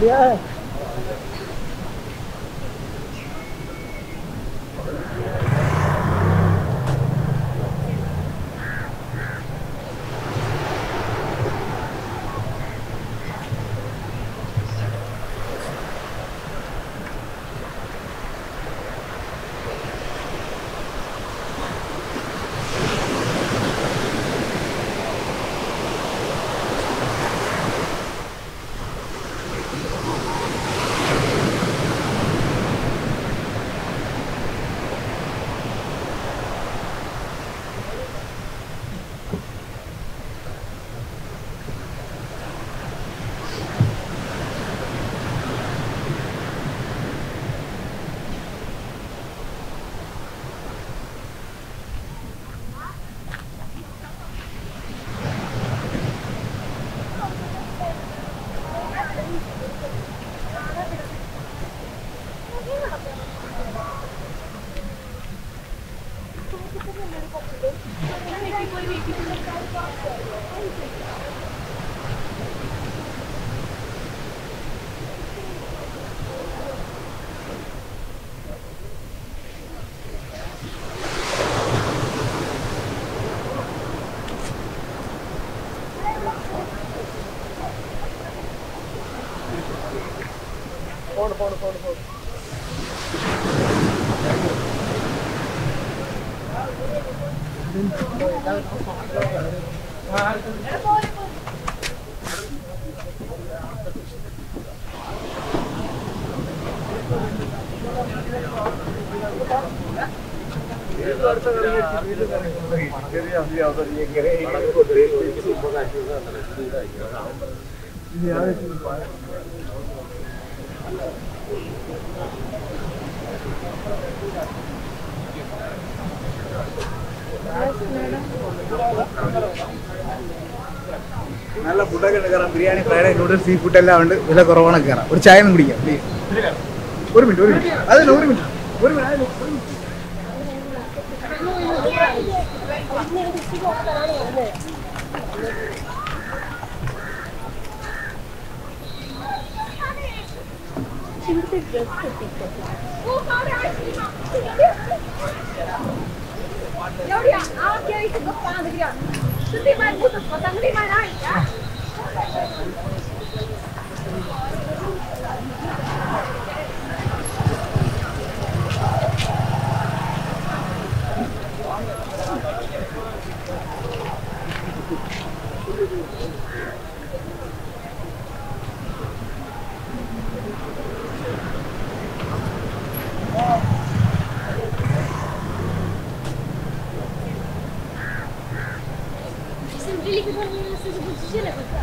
दिया है। പോണ് പോണ് പോണ് പോണ് Yeah. നല്ല ഫുഡൊക്കെ ഉണ്ട്. കയറാം biryani fried noodles sea food എല്ലാം ഉണ്ട്. വില കുറവാണ് കയറാം ഒരു ചായ ഒന്നും കുടിക്കാം. ഒരു മിനിറ്റ് ഒരു മിനിറ്റ് അതല്ല ഒരു മിനിറ്റ് ഒരു മിനിറ്റ് ഒരു minute think they're just the pizza flats. Well, how how? Thank you. shit, it was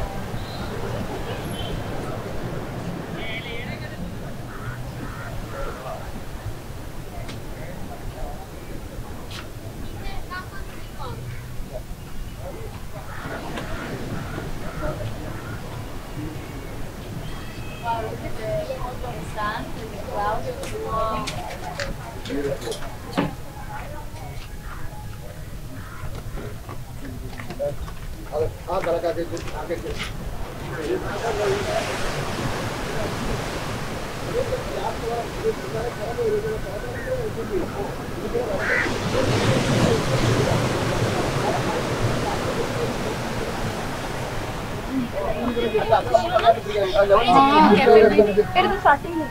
ಆ ಬರಕಾಗಿ ಆಗಕ್ಕೆ എടുത്ത് സ്റ്റാർട്ടിങ്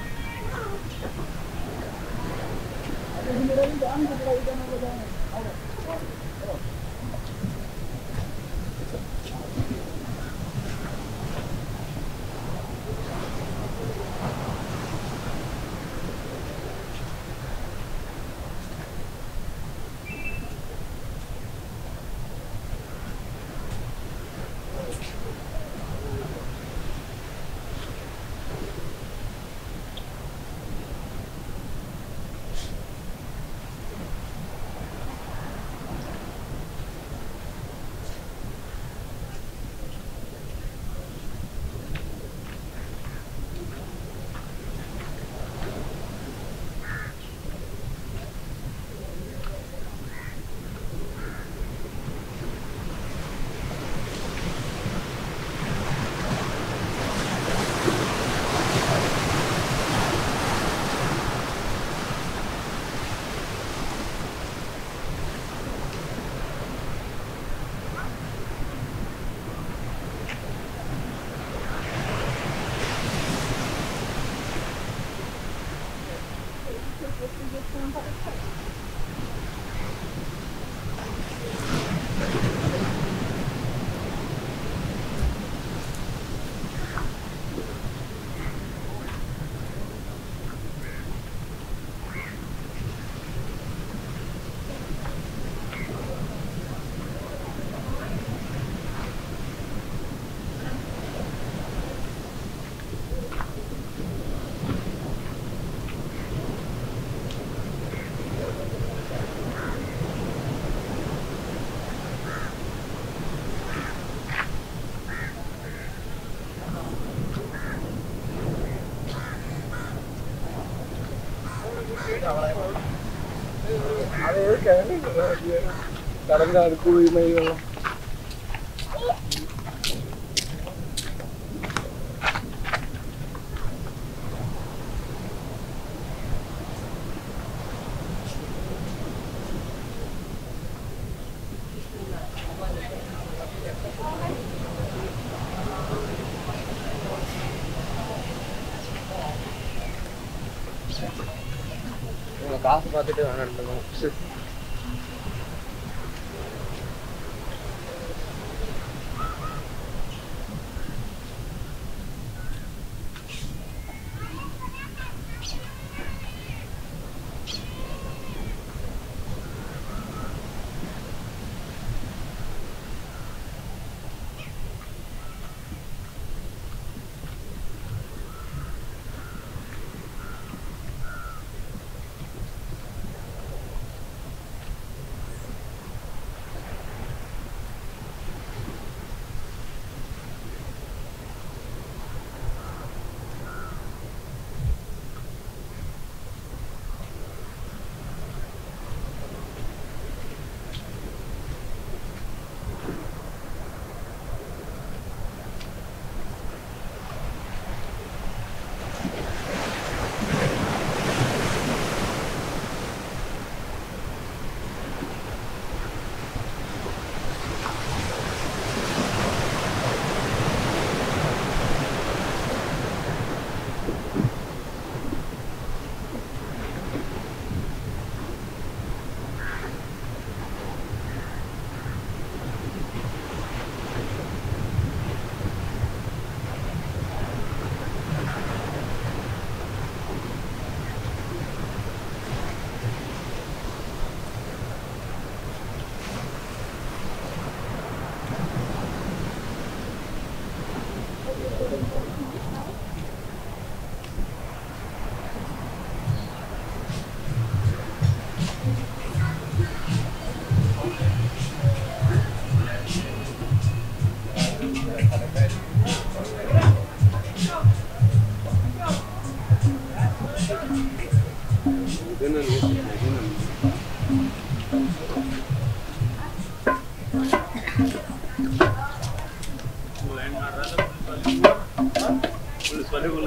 കടലിന്റെ അടുത്ത് വീഴുന്ന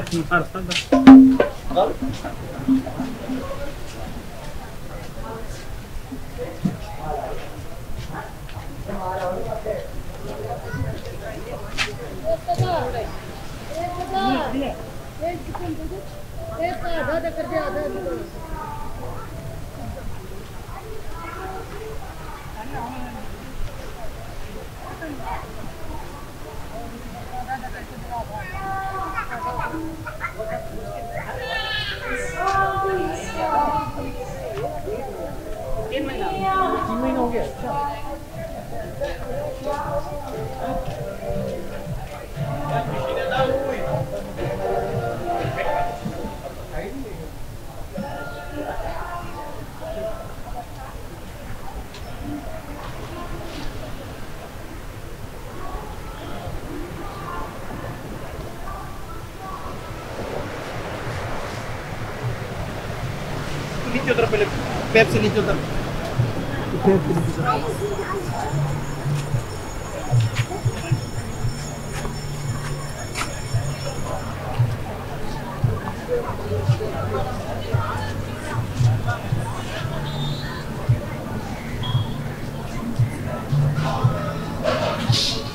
aquí. Claro, salta. पेप से नीचे उतर पेप से नीचे उतर you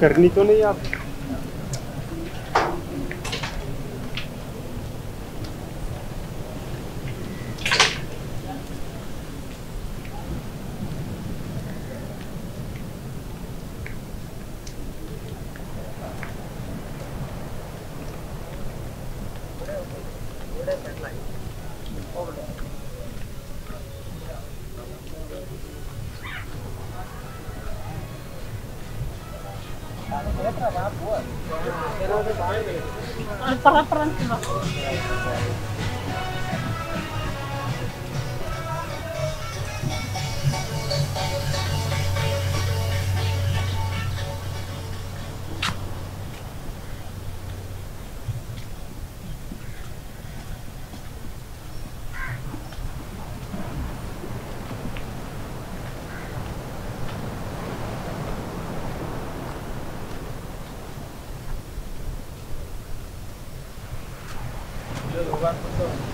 करनी तो नहीं आप? Go ahead.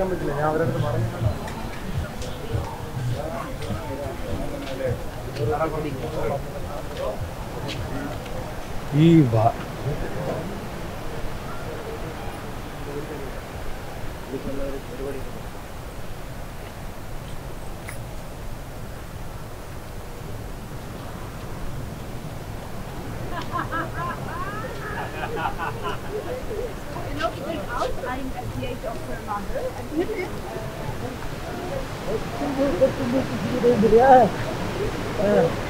വിളിക്കാൻ പറ്റില്ല. ഞാൻ അവരടുത്ത് പറഞ്ഞു ഈ ഒരുപാട് É.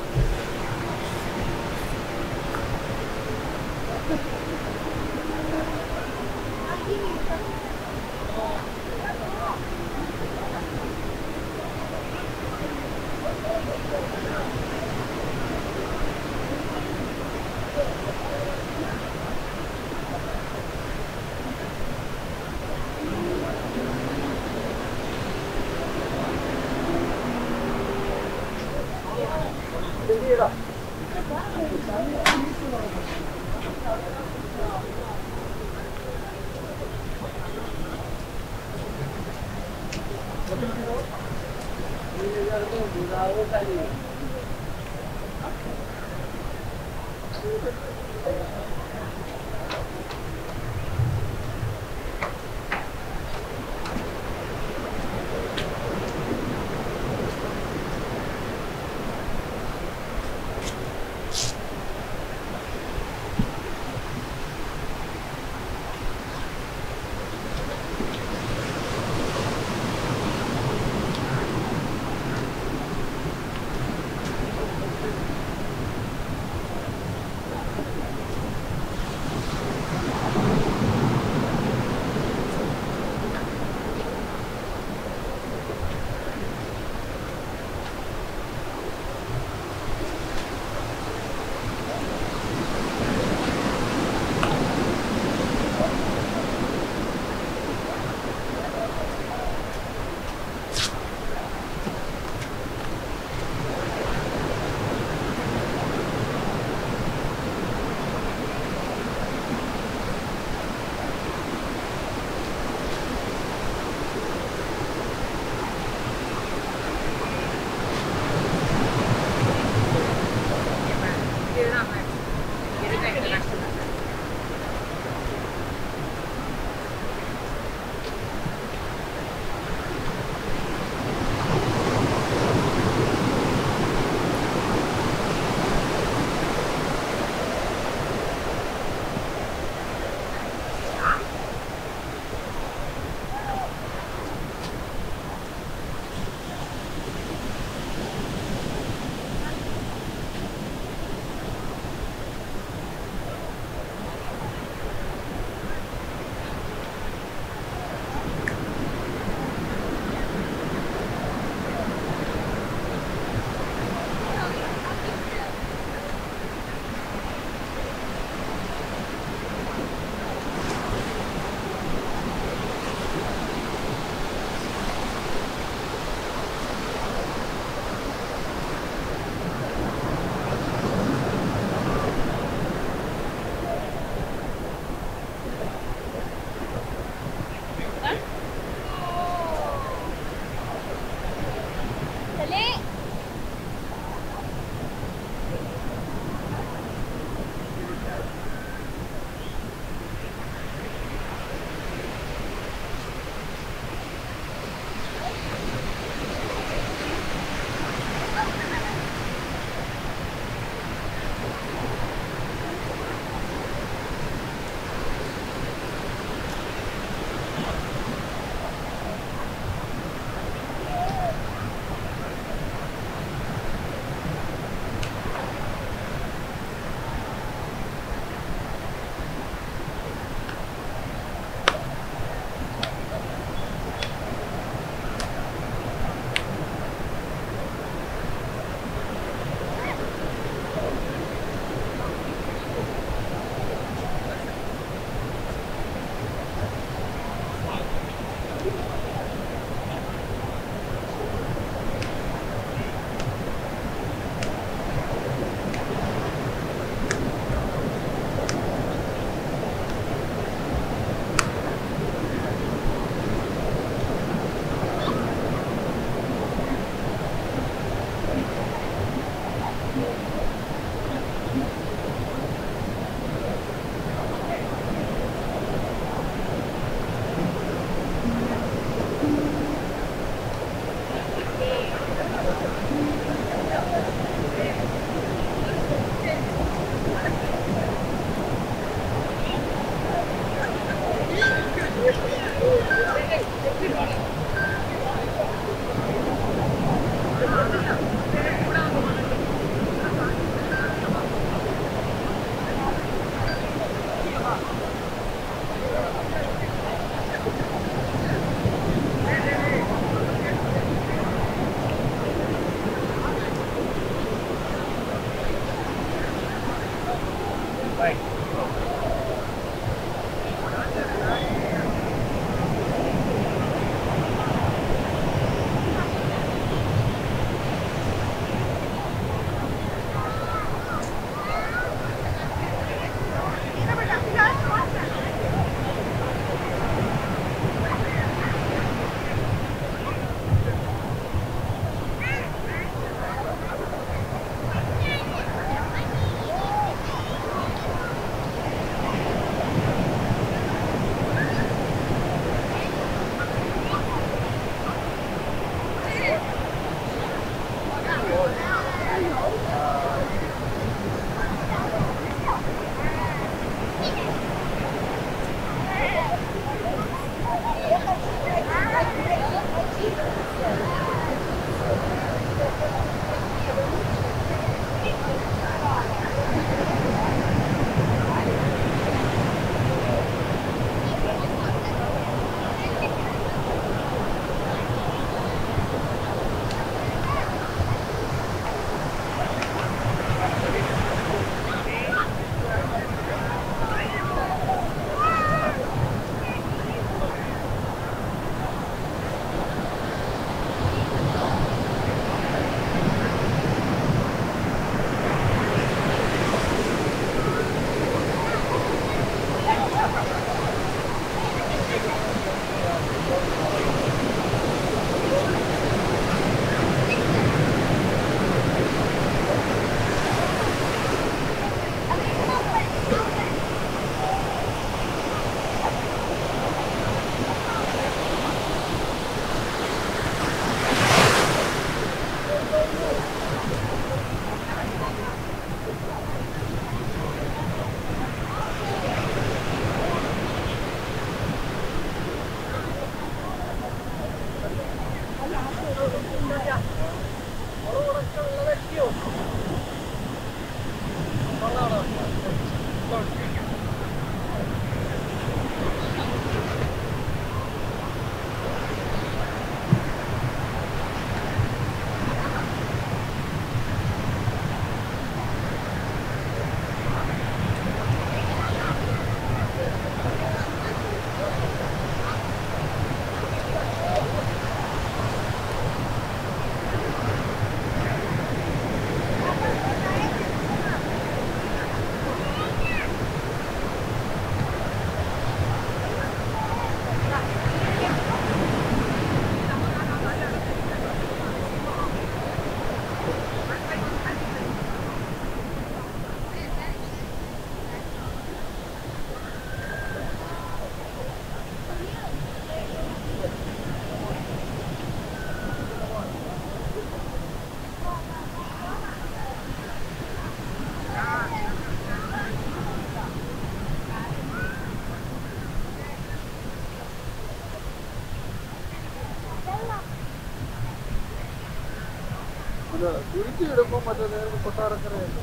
Mentira, como a janela não cortaram a carreira?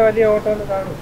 ಇದ್ರಾವಲ್ಲಿ ಹೋಟೆಲ್ ಕಾಡು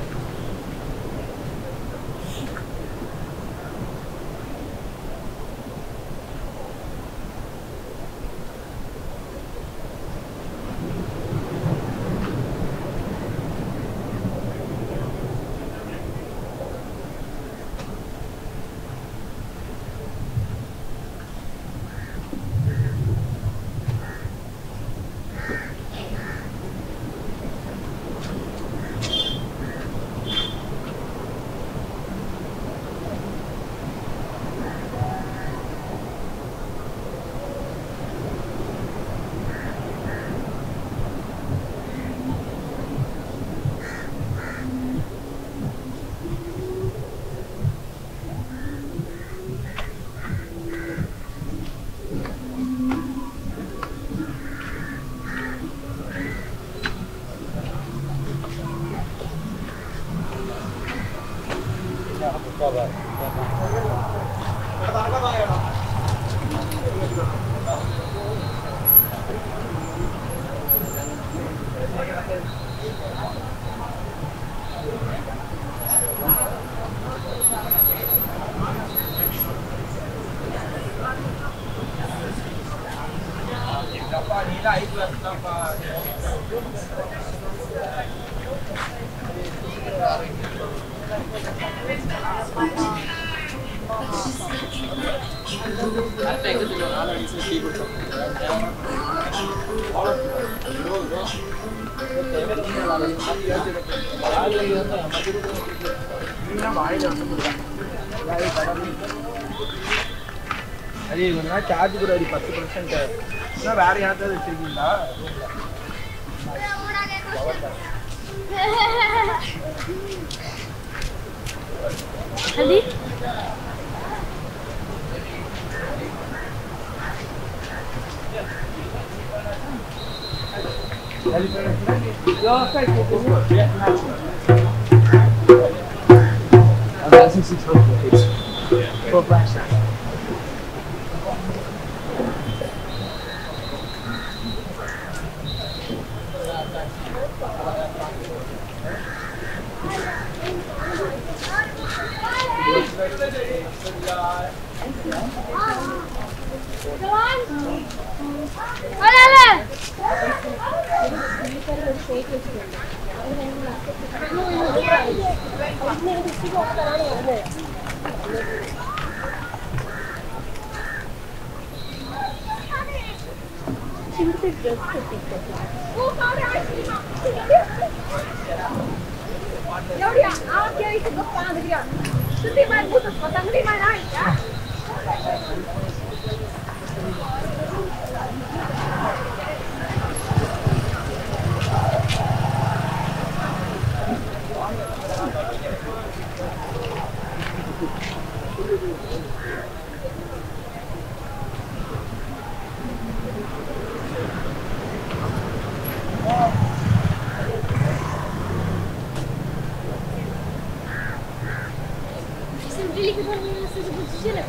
அது? இவங்க சார்ஜ் கூட அடி பத்து பர்சன்ட் வேற யார்ட்டாவது வச்சிருக்கீங்களா I'm asking six hundred yeah. for black sand. Thank you. Jauh dia, ah, dia itu kepala dia. Setiap main butuh, kota ngelima naik ya.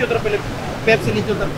नीचे उतर पहले। पैप से नीचे उतर।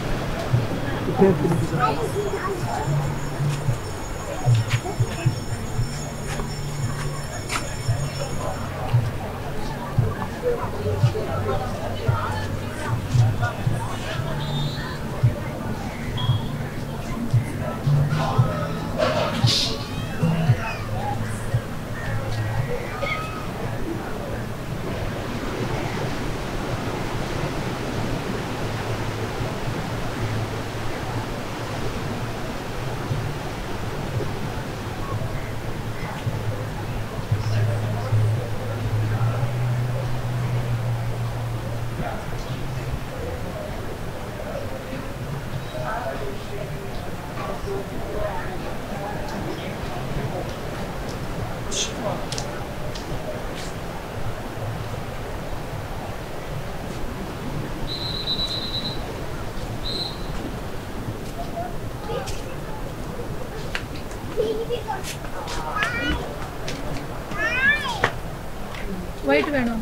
വൈറ്റ് വേണോ.